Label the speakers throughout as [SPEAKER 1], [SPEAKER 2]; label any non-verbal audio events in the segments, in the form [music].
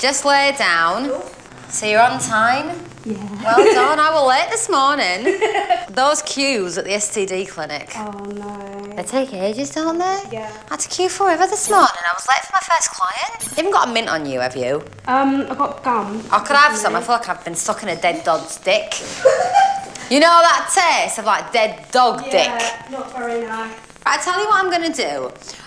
[SPEAKER 1] just lay down. So you're on time?
[SPEAKER 2] Yeah.
[SPEAKER 1] Well [laughs] done. I was late this morning. [laughs] Those queues at the STD clinic.
[SPEAKER 2] Oh no.
[SPEAKER 1] They take ages, don't they?
[SPEAKER 2] Yeah.
[SPEAKER 1] I had to queue forever this morning. I was late for my first client. You haven't got a mint on you, have you?
[SPEAKER 2] Um, I got gum.
[SPEAKER 1] I could have some. I feel like I've been stuck in a dead dog's dick. you know that taste of like dead dog dick?
[SPEAKER 2] Yeah, not very nice.
[SPEAKER 1] I tell you what I'm going to do.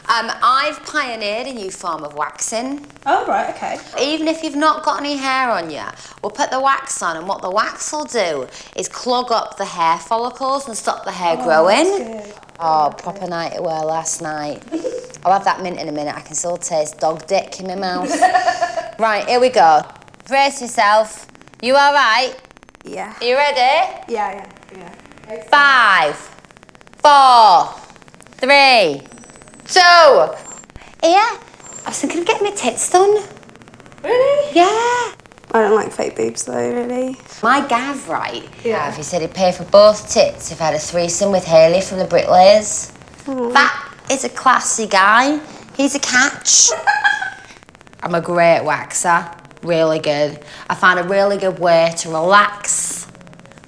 [SPEAKER 1] Um, I've pioneered a new form of waxing.
[SPEAKER 2] Oh right, okay.
[SPEAKER 1] Even if you've not got any hair on you, we'll put the wax on, and what the wax will do is clog up the hair follicles and stop the hair growing.
[SPEAKER 2] That's good.
[SPEAKER 1] Oh, proper night it were last night. I'll have that mint in a minute. I can still taste dog dick in my mouth. [laughs] right, here we go. Brace yourself. You all right?
[SPEAKER 2] Yeah.
[SPEAKER 1] Are you ready?
[SPEAKER 2] Yeah, yeah, yeah.
[SPEAKER 1] Five, four, three, two. Yeah, I was thinking of getting my tits done.
[SPEAKER 2] Really?
[SPEAKER 1] Yeah.
[SPEAKER 2] I don't like fake boobs though, really.
[SPEAKER 1] My Gav, right?
[SPEAKER 2] Yeah.
[SPEAKER 1] Gav, he said he'd pay for both tits if I had a threesome with Haley from the Bricklayers. That is a classy guy. He's a catch. [laughs] I'm a great waxer. Really good. I find a really good way to relax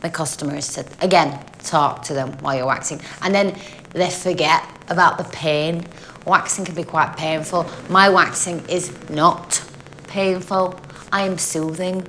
[SPEAKER 1] my customers to, again, talk to them while you're waxing. And then they forget about the pain. Waxing can be quite painful. My waxing is not painful. I am soothing.